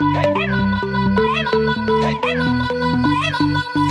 Hey, mama, hey, mama, hey, mama, hey, mama, hey, mama.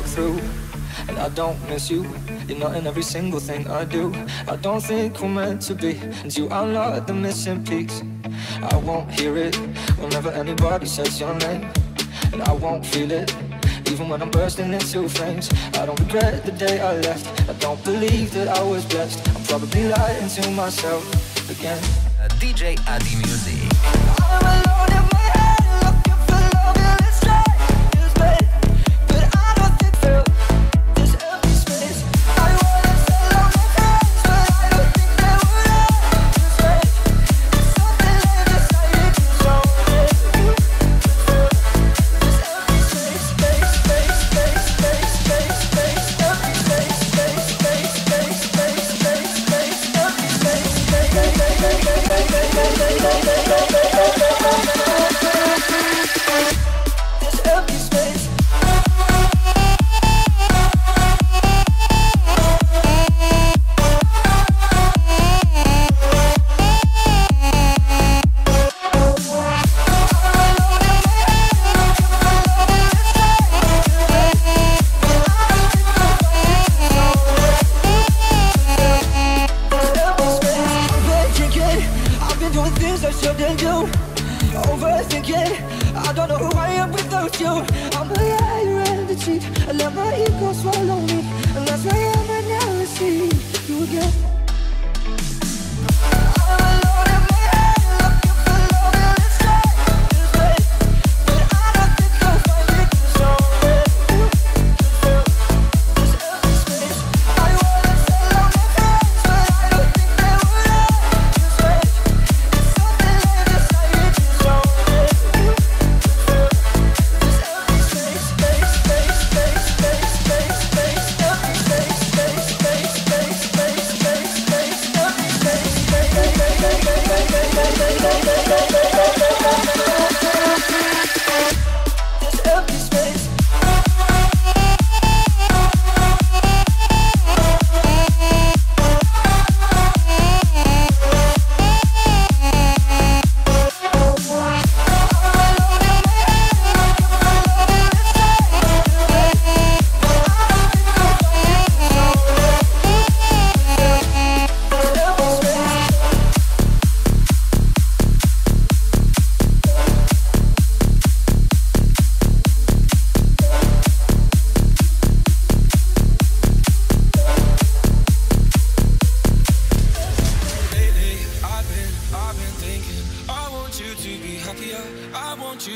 In every window I look through. And I don't miss you. You're not in every single thing I do. I don't think we're meant to be. And you are not the missing piece. I won't hear it whenever anybody says your name. And I won't feel it. Even when I'm bursting into flames I don't regret the day I left I don't believe that I was blessed I'm probably lying to myself again uh, DJ Adi Music am this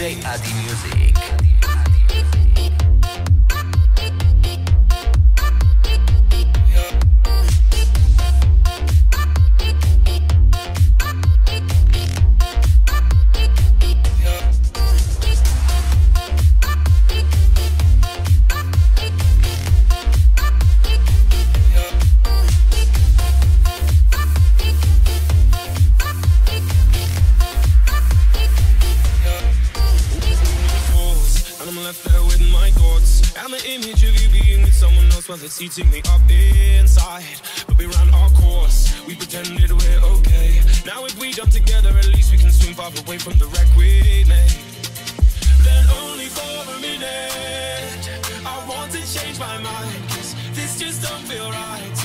DJ Adi Music it's eating me up inside. But we ran our course, we pretended we're okay. Now, if we jump together, at least we can swim far away from the wreck we made. Then, only for a minute, I want to change my mind. Cause this just don't feel right